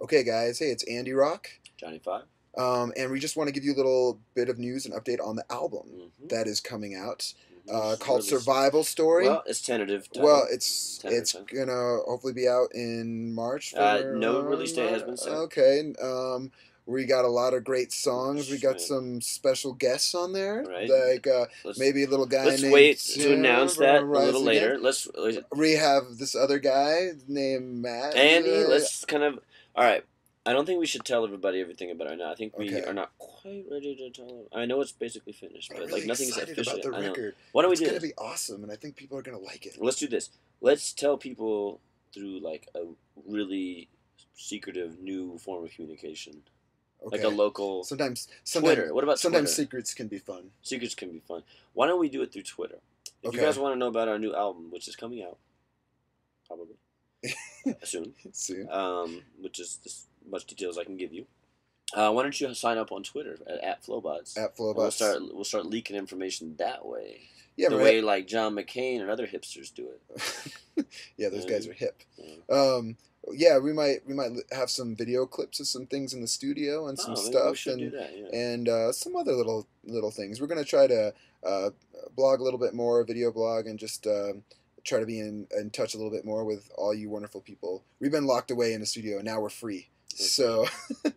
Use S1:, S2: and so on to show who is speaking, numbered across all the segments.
S1: Okay, guys. Hey, it's Andy ROK,
S2: Jonny 5.
S1: um, and we just want to give you a little bit of news and update on the album
S2: Mhm.
S1: that is coming out,
S2: Mhm.
S1: uh, called
S2: Release-
S1: Survival Story.
S2: Well, it's tentative. title.
S1: Well, it's
S2: Tentative
S1: it's
S2: title.
S1: gonna hopefully be out in March.
S2: Uh, no release date has been set.
S1: Okay. Um, we got a lot of great songs. We got
S2: Right.
S1: some special guests on there,
S2: Right.
S1: like uh, maybe a little guy.
S2: let's
S1: named
S2: wait
S1: Tim
S2: to announce that a little later. Let's, let's
S1: We have this other guy named Matt.
S2: Andy. Let's kind of. All right. I don't think we should tell everybody everything about it now. I think we
S1: Okay.
S2: are not quite ready to tell them. I know it's basically finished, but
S1: really
S2: like nothing's official.
S1: about the
S2: I know. Why don't we do?
S1: It's
S2: gonna
S1: be awesome, and I think people are gonna like it.
S2: Let's do this. Let's tell people through like a really secretive new form of communication,
S1: Okay.
S2: like a local
S1: sometimes, sometimes,
S2: Twitter. What about
S1: sometimes
S2: Twitter?
S1: secrets can be fun.
S2: Secrets can be fun. Why don't we do it through Twitter? If you guys want to know about our new album, which is coming out, soon,
S1: Soon.
S2: um, which is as much details I can give you. Uh, why don't you sign up on Twitter at, at Flobots?
S1: At
S2: And We'll start. We'll start leaking information that way.
S1: yeah,
S2: the way like John McCain and other hipsters do it.
S1: yeah, those guys are hip.
S2: Yeah.
S1: Um, yeah, we might we might have some video clips of some things in the studio and some
S2: Oh,
S1: stuff and
S2: that. Yeah.
S1: and uh, some other little little things. We're gonna try to uh, blog a little bit more, video blog, and just um try to be in, in touch a little bit more with all you wonderful people. We've been locked away in the studio, and now we're free. So uh,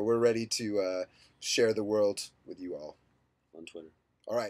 S1: we're ready to uh, share the world with you all.
S2: on Twitter.
S1: All right.